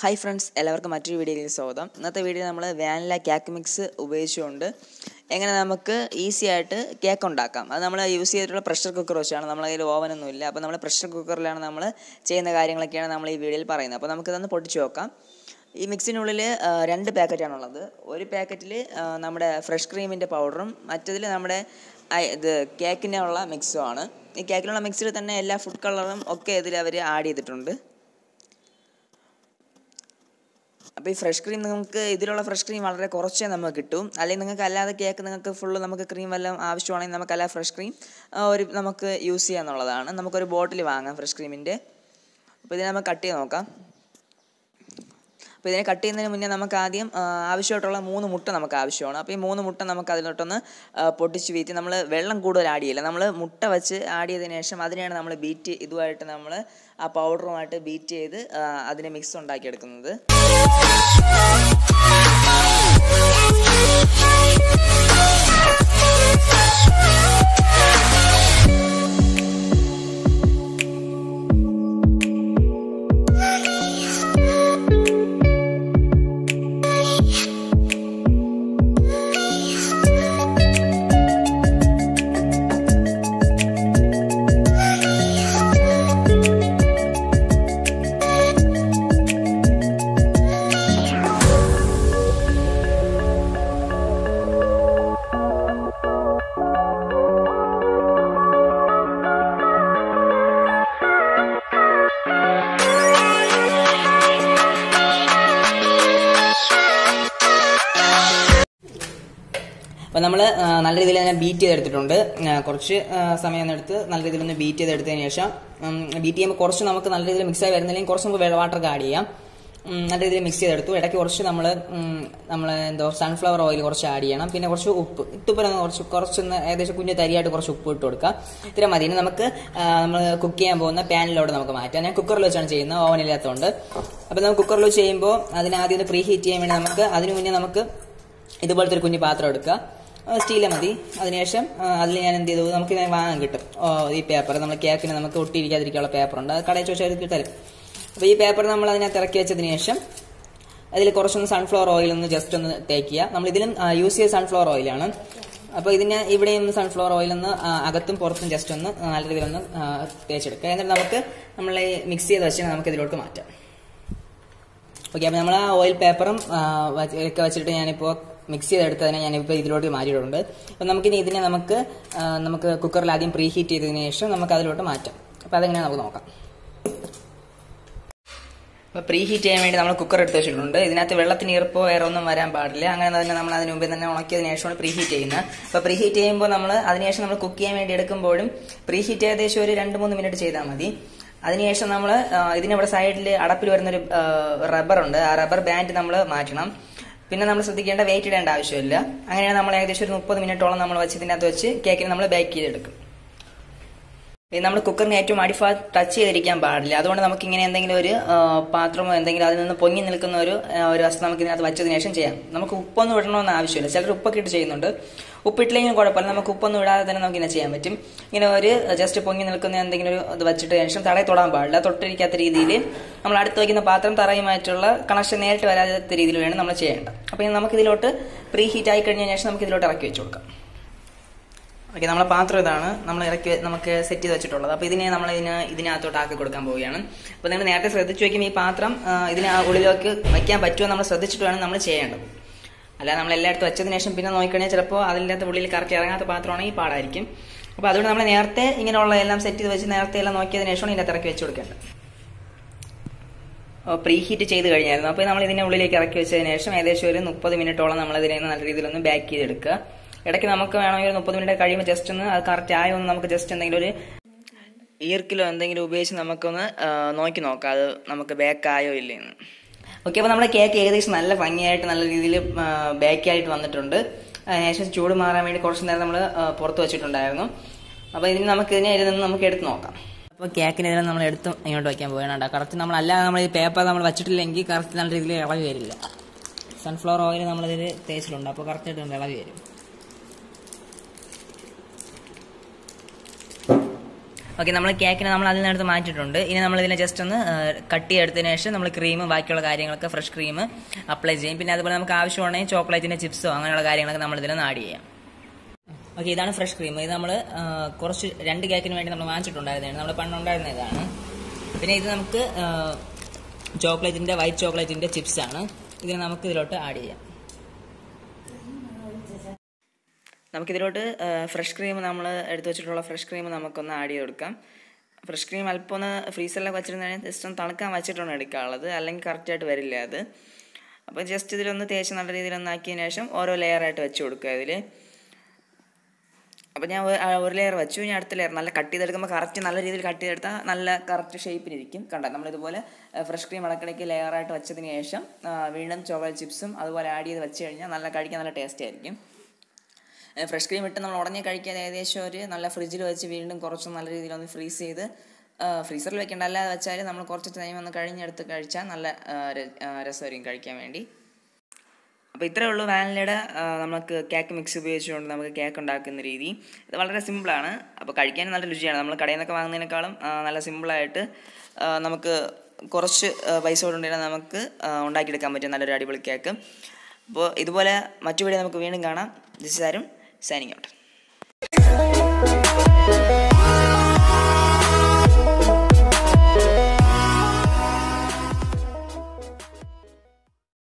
Hi friends എല്ലാവർക്കും മറ്റൊരു വീഡിയോയിലേക്ക് സ്വാഗതം. ഇന്നത്തെ വീഡിയോ നമ്മൾ വാനില കേക്ക് മിക്സ് ഉപയോഗിച്ചുകൊണ്ട് എങ്ങനെ നമുക്ക് ഈസി ആയിട്ട് കേക്ക് ഉണ്ടാക്കാം. അത് നമ്മൾ യൂസ് ചെയ്തിട്ടുള്ള പ്രഷർ കുക്കർ വെച്ചാണ്. നമ്മളെ കയ്യിൽ ഓവനൊന്നും ഇല്ല. അപ്പോൾ നമ്മൾ പ്രഷർ കുക്കറിലാണ് നമ്മൾ ചെയ്യുന്ന കാര്യങ്ങളൊക്കെയാണ് നമ്മൾ ഈ വീഡിയോയിൽ പറയുന്നത്. അപ്പോൾ നമുക്കിതൊന്ന് പൊട്ടിച്ച് നോക്കാം. ഈ മിക്സിനുള്ളിൽ രണ്ട് പാക്കറ്റാണുള്ളത് ഒരു പാക്കറ്റിൽ നമ്മുടെ ഫ്രഷ് ക്രീമിന്റെ പൗഡറും മറ്റതിൽ നമ്മുടെ ഇത് കേക്കിനുള്ള മിക്സുമാണ് ഈ കേക്കിനുള്ള മിക്സിൽ തന്നെ എല്ലാ ഫുഡ് കളറും ഒക്കെ ഇതിൽ അവർ ആഡ് ചെയ്തിട്ടുണ്ട്. അപ്പോൾ ഈ ഫ്രഷ് ക്രീം നിങ്ങൾക്ക് ഇതിലുള്ള ഫ്രഷ് ക്രീം വളരെ കുറച്ചേ നമുക്ക് കിട്ടും. അല്ലെങ്കിൽ നിങ്ങൾക്ക് അല്ലാതെ കേക്ക് നിങ്ങൾക്ക് ഫുള്ള് നമുക്ക് ക്രീം വല്ലതും ആവശ്യമാണെങ്കിൽ നമുക്ക് അല്ലാതെ ഫ്രഷ് ക്രീം ഒരു നമുക്ക് യൂസ് ചെയ്യാന്നുള്ളതാണ്. നമുക്കൊരു ബോട്ടിൽ വാങ്ങാം ഫ്രഷ് ക്രീമിന്റെ അപ്പോൾ ഇതിനെ നമുക്ക് കട്ട് ചെയ്ത് നോക്കാം. അപ്പോൾ ഇതിനെ കട്ട് ചെയ്യുന്നതിന് മുന്നേ നമുക്ക് ആദ്യം ആവശ്യമായിട്ടുള്ള മൂന്ന് മുട്ട നമുക്ക് ആവശ്യമാണ്. അപ്പോൾ ഈ മൂന്ന് മുട്ട നമുക്ക് അതിലോട്ടൊന്ന് പൊട്ടിച്ച് വീറ്റി നമ്മൾ വെള്ളം കൂടുതൽ ആഡ് ചെയ്യില്ല? നമ്മൾ മുട്ട വെച്ച് ആഡ് ചെയ്തതിന് ശേഷം അതിനെയാണ് നമ്മൾ ബീറ്റ് ഇതുമായിട്ട് നമ്മൾ ആ പൗഡറുമായിട്ട് ബീറ്റ് ചെയ്ത് അതിനെ മിക്സ് ഉണ്ടാക്കിയെടുക്കുന്നത്. അപ്പോൾ നമ്മൾ നല്ല രീതിയിൽ തന്നെ ബീറ്റ് ചെയ്തെടുത്തിട്ടുണ്ട്. കുറച്ച് സമയം എടുത്ത് നല്ല രീതിയിൽ ഒന്ന് ബീറ്റ് ചെയ്തെടുത്തതിന് ശേഷം ബീറ്റ് ചെയ്യുമ്പോൾ കുറച്ച് നമുക്ക് നല്ല രീതിയിൽ മിക്സ് ആയി വരുന്നില്ലെങ്കിൽ കുറച്ച് നമുക്ക് വാട്ടർ ആഡ് ചെയ്യാം. നല്ല രീതിയിൽ മിക്സ് ചെയ്തെടുത്തു. ഇടയ്ക്ക് കുറച്ച് നമ്മൾ നമ്മൾ എന്തോ സൺഫ്ലവർ ഓയിൽ കുറച്ച് ആഡ് ചെയ്യണം. പിന്നെ കുറച്ച് ഉപ്പ്. ഇട്ടുപ്പരം കുറച്ച് കുറച്ചൊന്ന് ഏകദേശം കുഞ്ഞു തരിയായിട്ട് കുറച്ച് ഉപ്പ് ഇട്ട് കൊടുക്കുക ഇത്ര മതി. നമുക്ക് നമ്മൾ കുക്ക് ചെയ്യാൻ പോകുന്ന പാനിലോട്ട് നമുക്ക് മാറ്റാം. ഞാൻ കുക്കറിൽ വെച്ചാണ് ചെയ്യുന്നത് ഓവനില്ലാത്തതുകൊണ്ട് അപ്പോൾ നമുക്ക് കുക്കറിൽ വെച്ച് ചെയ്യുമ്പോൾ അതിനാദ്യം പ്രീ ഹീറ്റ് ചെയ്യാൻ വേണ്ടി നമുക്ക് അതിന് മുന്നേ നമുക്ക് ഇതുപോലത്തെ ഒരു കുഞ്ഞു പാത്രം എടുക്കുക സ്റ്റീൽ മതി. അതിനുശേഷം അതിൽ ഞാൻ എന്ത് ചെയ്തു? നമുക്ക് ഇതിനെ വാങ്ങാൻ കിട്ടും. ഓ, ഈ പേപ്പർ നമ്മൾ കേക്കിന് നമുക്ക് ഒട്ടിയിരിക്കാതിരിക്കാനുള്ള പേപ്പറുണ്ട് അത് കടയിൽ ചോദിച്ചാൽ അത് തരും. അപ്പോൾ ഈ പേപ്പർ നമ്മൾ അതിനകത്ത് ഇറക്കി വെച്ചതിന് ശേഷം അതിൽ കുറച്ചൊന്ന് സൺഫ്ലവർ ഓയിൽ ഒന്ന് ജസ്റ്റ് ഒന്ന് തേക്കുക നമ്മൾ ഇതിലും യൂസ് ചെയ്ത സൺഫ്ലവർ ഓയിലാണ് അപ്പോൾ ഇതിന് ഇവിടെയും സൺഫ്ലവർ ഓയിൽ ഒന്ന് അകത്തും പുറത്തും ജസ്റ്റ് ഒന്ന് നല്ല രീതിയിൽ ഒന്ന് തേച്ചെടുക്കുക. എന്നിട്ട് നമുക്ക് നമ്മൾ മിക്സ് ചെയ്ത് വെച്ചാൽ നമുക്ക് ഇതിലോട്ട് മാറ്റാം. ഓക്കെ അപ്പോൾ നമ്മൾ ആ ഓയിൽ പേപ്പറും ഒക്കെ വെച്ചിട്ട് ഞാനിപ്പോൾ മിക്സ് ചെയ്തെടുത്തതിനെ ഞാനിപ്പോൾ ഇതിലോട്ട് മാറ്റിയിട്ടുണ്ട്. അപ്പോൾ നമുക്കിനി ഇതിനെ നമുക്ക് നമുക്ക് കുക്കറിൽ ആദ്യം പ്രീ ഹീറ്റ് ചെയ്തതിന് ശേഷം നമുക്ക് അതിലോട്ട് മാറ്റാം. അപ്പോൾ അതെങ്ങനെ നമുക്ക് നോക്കാം. അപ്പോൾ പ്രീ ഹീറ്റ് ചെയ്യാൻ വേണ്ടി നമ്മൾ കുക്കർ എടുത്ത് വെച്ചിട്ടുണ്ട്. ഇതിനകത്ത് വെള്ളത്തിന് ഈർപ്പോ വേറെ ഒന്നും വരാൻ പാടില്ല. അങ്ങനെ തന്നെ നമ്മൾ അതിന് മുമ്പേ തന്നെ ഉണക്കിയതിന് ശേഷമാണ് പ്രീ ഹീറ്റ് ചെയ്യുന്നത്. അപ്പോൾ പ്രീ ഹീറ്റ് ചെയ്യുമ്പോൾ നമ്മൾ അതിനുശേഷം നമ്മൾ കുക്ക് ചെയ്യാൻ വേണ്ടി എടുക്കുമ്പോഴും പ്രീ ഹീറ്റ് ഏകദേശം ഒരു രണ്ട് മൂന്ന് മിനിറ്റ് ചെയ്താൽ മതി. അതിനുശേഷം നമ്മൾ ഇതിനിവിടെ സൈഡിൽ അടപ്പിൽ വരുന്നൊരു റബ്ബർ ഉണ്ട്. ആ റബ്ബർ ബാൻഡ് നമ്മൾ മാറ്റണം. പിന്നെ നമ്മൾ ശ്രദ്ധിക്കേണ്ട വെയിറ്റ് ഇടേണ്ട ആവശ്യമില്ല. അങ്ങനെയാണ് നമ്മൾ ഏകദേശം ഒരു മുപ്പത് മിനിറ്റോളം നമ്മൾ വെച്ച് ഇതിനകത്ത് വെച്ച് കേക്കിന് നമ്മൾ ബേക്ക് ചെയ്തെടുക്കും. നമ്മൾ കുക്കറിന് ഏറ്റവും അടിഭാ ടച്ച് ചെയ്തിരിക്കാൻ പാടില്ല. അതുകൊണ്ട് നമുക്ക് ഇങ്ങനെ എന്തെങ്കിലും ഒരു പാത്രമോ എന്തെങ്കിലും അതിൽ നിന്ന് പൊങ്ങി നിൽക്കുന്ന ഒരു ഒരു വസ്തു നമുക്ക് ഇതിനകത്ത് വച്ചതിന് ശേഷം ചെയ്യാം. നമുക്ക് ഉപ്പൊന്നും ഇടണമെന്ന് ആവശ്യമില്ല. ചിലർ ഉപ്പൊക്കെ ഇട്ട് ചെയ്യുന്നുണ്ട്. ഉപ്പിട്ടില്ലെങ്കിലും കുഴപ്പമില്ല. നമുക്ക് ഉപ്പൊന്നും ഇടാതെ തന്നെ നമുക്ക് ഇങ്ങനെ ചെയ്യാൻ പറ്റും. ഇങ്ങനെ ഒരു ജസ്റ്റ് പൊങ്ങി നിൽക്കുന്ന എന്തെങ്കിലും ഒരു ഇത് വെച്ചിട്ട് ശേഷം തറയിൽ തൊടാൻ പാടില്ല. തൊട്ടിരിക്കാത്ത രീതിയിൽ നമ്മൾ അടുത്ത് വയ്ക്കുന്ന പാത്രം തറയുമായിട്ടുള്ള കണക്ഷൻ നേരിട്ട് വരാത്ത രീതിയിൽ വേണം നമ്മൾ ചെയ്യേണ്ടത്. അപ്പോൾ നമുക്ക് ഇതിലോട്ട് പ്രീ ഹീറ്റ് ആയി കഴിഞ്ഞ ശേഷം നമുക്ക് ഇതിലോട്ട് ഇറക്കി വെച്ച് കൊടുക്കാം. ഓക്കെ നമ്മളെ പാത്രം ഇതാണ്. നമ്മൾ ഇറക്കി നമുക്ക് സെറ്റ് ചെയ്ത് വെച്ചിട്ടുള്ളത്. അപ്പോൾ ഇതിനെ നമ്മൾ ഇതിന് ഇതിനകത്തോട്ട് ആക്കി കൊടുക്കാൻ പോവുകയാണ്. അപ്പോൾ നിങ്ങൾ നേരത്തെ ശ്രദ്ധിച്ചു വയ്ക്കും ഈ പാത്രം ഇതിന് ഉള്ളിലേക്ക് വയ്ക്കാൻ പറ്റുമോ നമ്മൾ ശ്രദ്ധിച്ചിട്ട് വേണം നമ്മൾ ചെയ്യേണ്ടത്. അല്ല നമ്മൾ എല്ലായിടത്തും വെച്ചതിന് ശേഷം പിന്നെ നോക്കിക്കഴിഞ്ഞാൽ ചിലപ്പോൾ അതിന്റെ ഉള്ളിൽ കറക്റ്റ് ഇറങ്ങാത്ത പാത്രമാണെങ്കിൽ പാടായിരിക്കും. അപ്പോൾ അതുകൊണ്ട് നമ്മൾ നേരത്തെ ഇങ്ങനെയുള്ള എല്ലാം സെറ്റ് ചെയ്ത് വെച്ച് നേരത്തെ എല്ലാം നോക്കിയതിന് ശേഷമാണ് ഇതിന്റെ ഇറക്കി വെച്ച് കൊടുക്കേണ്ടത്. പ്രീ ഹീറ്റ് ചെയ്ത് കഴിഞ്ഞായിരുന്നു. അപ്പോൾ നമ്മൾ ഇതിനെ ഉള്ളിലേക്ക് ഇറക്കി വെച്ചതിന് ശേഷം ഏകദേശം ഒരു മുപ്പത് മിനിറ്റോളം നമ്മൾ ഇതിനെ നല്ല രീതിയിലൊന്ന് ബാക്ക് ചെയ്തെടുക്കുക. ഇടയ്ക്ക് നമുക്ക് വേണമെങ്കിൽ ഒരു മുപ്പത് മിനിറ്റ് കഴിയുമ്പോൾ ജസ്റ്റ് ഒന്ന് അത് കറക്റ്റ് ആയോ ഒന്ന് നമുക്ക് ജസ്റ്റ് എന്തെങ്കിലും ഒരു ഈർക്കിലോ എന്തെങ്കിലും ഉപയോഗിച്ച് നമുക്കൊന്ന് നോക്കി നോക്കാം. അത് നമുക്ക് ബേക്ക് ആയോ ഇല്ലേന്ന് ഓക്കെ അപ്പോൾ നമ്മുടെ കേക്ക് ഏകദേശം നല്ല ഭംഗിയായിട്ട് നല്ല രീതിയിൽ ബേക്കായിട്ട് വന്നിട്ടുണ്ട്. അതിനുശേഷം ചൂട് മാറാൻ വേണ്ടി കുറച്ച് നേരം നമ്മൾ പുറത്ത് വെച്ചിട്ടുണ്ടായിരുന്നു. അപ്പോൾ ഇതിന് നമുക്ക് ഇതിനെ ഇതിൽ നിന്ന് നമുക്ക് എടുത്ത് നോക്കാം. അപ്പോൾ കേക്കിനെതിരെ നമ്മൾ എടുത്ത് ഇങ്ങോട്ട് വയ്ക്കാൻ പോകണം കറക്റ്റ് നമ്മൾ അല്ലാതെ നമ്മൾ ഈ പേപ്പർ നമ്മൾ വെച്ചിട്ടില്ലെങ്കിൽ കറക്റ്റ് നല്ല രീതിയിൽ ഇളവ് വരില്ല. സൺഫ്ലവർ ഓയിൽ നമ്മളിതിൽ തേച്ചിട്ടുണ്ട്. അപ്പോൾ കറക്റ്റായിട്ട് ഇളവ് വരും. ഓക്കെ നമ്മൾ കേക്കിനെ നമ്മൾ അതിൽ നിന്നെടുത്ത് മാറ്റിയിട്ടുണ്ട്. ഇനി നമ്മൾ ഇതിനെ ജസ്റ്റ് ഒന്ന് കട്ട് ചെയ്തെടുത്തതിന് ശേഷം നമ്മൾ ക്രീം ബാക്കിയുള്ള കാര്യങ്ങളൊക്കെ ഫ്രഷ് ക്രീം അപ്ലൈ ചെയ്യും. പിന്നെ അതുപോലെ നമുക്ക് ആവശ്യമാണെങ്കിൽ ചോക്ലേറ്റിന്റെ ചിപ്സോ അങ്ങനെയുള്ള കാര്യങ്ങളൊക്കെ നമ്മൾ ഇതിനെ ആഡ് ചെയ്യാം. ഓക്കെ ഇതാണ് ഫ്രഷ് ക്രീം ഇത് നമ്മൾ കുറച്ച് രണ്ട് കേക്കിന് വേണ്ടി നമ്മൾ വാങ്ങിച്ചിട്ടുണ്ടായിരുന്നതാണ്. നമ്മൾ പണ്ടുണ്ടായിരുന്ന ഇതാണ്. പിന്നെ ഇത് നമുക്ക് ചോക്ലേറ്റിന്റെ വൈറ്റ് ചോക്ലേറ്റിന്റെ ചിപ്സ് ആണ്. ഇതിനെ നമുക്ക് ഇതിലോട്ട് ആഡ് ചെയ്യാം. നമുക്കിതിലോട്ട് ഫ്രഷ് ക്രീം നമ്മൾ എടുത്തു വെച്ചിട്ടുള്ള ഫ്രഷ് ക്രീം നമുക്കൊന്ന് ആഡ് ചെയ്ത് കൊടുക്കാം ഫ്രഷ് ക്രീം അല്പം ഒന്ന് ഫ്രീസറിലൊക്കെ വെച്ചിരുന്നതിന് ജസ്റ്റ് ഒന്ന് തണുക്കാൻ വെച്ചിട്ടാണ് എടുക്കാനുള്ളത് അല്ലെങ്കിൽ കറക്റ്റായിട്ട് വരില്ല അത്. അപ്പോൾ ജസ്റ്റ് ഇതിലൊന്ന് തേച്ച് നല്ല രീതിയിൽ ഒന്ന് ആക്കിയതിന് ശേഷം ഓരോ ലെയറായിട്ട് വെച്ച് കൊടുക്കുക ഇതിൽ അപ്പോൾ ഞാൻ ഒരു- ലെയർ വെച്ചു. ഞാൻ അടുത്ത ലെയർ നല്ല കട്ട് ചെയ്തെടുക്കുമ്പോൾ കറക്റ്റ് നല്ല രീതിയിൽ കട്ട് ചെയ്തെടുത്താൽ നല്ല കറക്റ്റ് ഷേപ്പിലിരിക്കും കണ്ടോ? നമ്മളിതുപോലെ ഫ്രഷ് ക്രീം ഇടക്കിടയ്ക്ക് ലെയറായിട്ട് വെച്ചതിന് ശേഷം വീണ്ടും ചോക്ലേറ്റ് ചിപ്സും അതുപോലെ ആഡ് ചെയ്ത് വെച്ച് കഴിഞ്ഞാൽ നല്ല കഴിക്കാൻ നല്ല ടേസ്റ്റ് ആയിരിക്കും. ഫ്രഷ് ക്രീം ഇട്ട് നമ്മൾ ഉടനെ കഴിക്കാതെ ഏകദേശം ഒരു നല്ല ഫ്രിഡ്ജിൽ വെച്ച് വീണ്ടും കുറച്ച് നല്ല രീതിയിൽ ഒന്ന് ഫ്രീസ് ചെയ്ത് ഫ്രീസറിൽ വെക്കേണ്ട. അല്ലാതെ വെച്ചാൽ നമ്മൾ കുറച്ച് ടൈം ഒന്ന് കഴിഞ്ഞെടുത്ത് കഴിച്ചാൽ നല്ല രസമായിരിക്കും കഴിക്കാൻ വേണ്ടി. അപ്പോൾ ഇത്രയേ ഉള്ളൂ വാനിലയുടെ നമുക്ക് കേക്ക് മിക്സ് ഉപയോഗിച്ചുകൊണ്ട് നമുക്ക് കേക്ക് ഉണ്ടാക്കുന്ന രീതി. ഇത് വളരെ സിമ്പിളാണ് അപ്പോൾ കഴിക്കാൻ നല്ല രുചിയാണ്. നമ്മൾ കടയിൽ നിന്നൊക്കെ വാങ്ങുന്നതിനേക്കാളും നല്ല സിമ്പിളായിട്ട് നമുക്ക് കുറച്ച് പൈസ കൊണ്ടുണ്ടെങ്കിൽ നമുക്ക് ഉണ്ടാക്കിയെടുക്കാൻ പറ്റും നല്ലൊരു അടിപൊളി കേക്ക് അപ്പോൾ ഇതുപോലെ മറ്റു വീഡിയോ നമുക്ക് വീണ്ടും കാണാം. ദിസ് ആരും signing out.